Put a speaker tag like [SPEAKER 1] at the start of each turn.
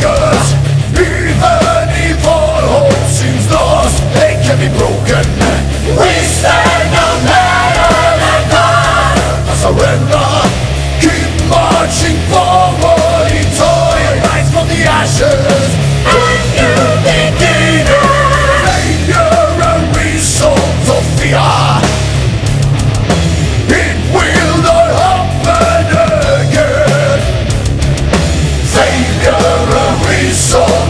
[SPEAKER 1] the a